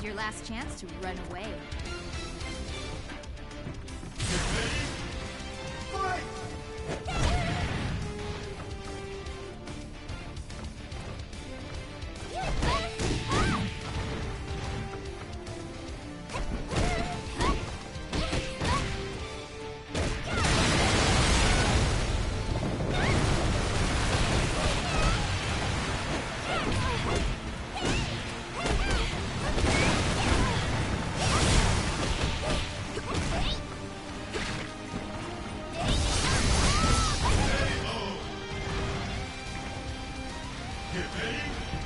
is your last chance to run away. Ready?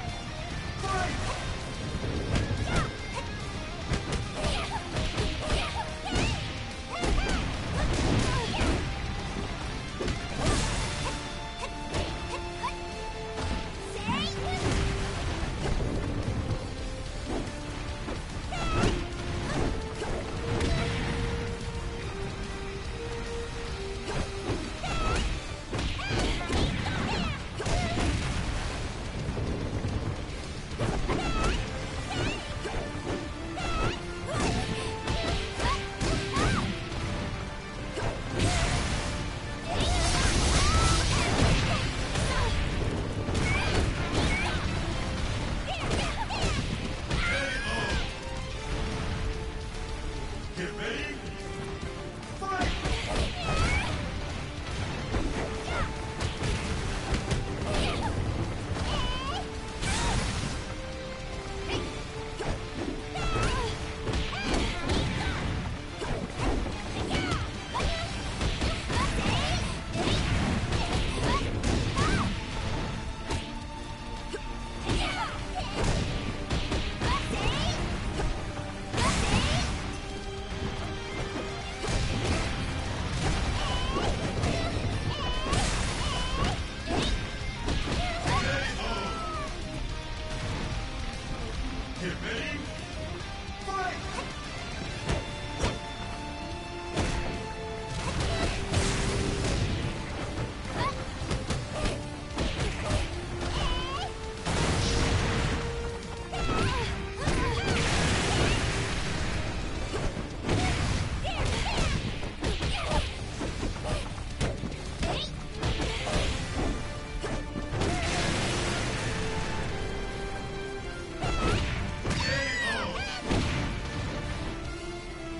Amazing.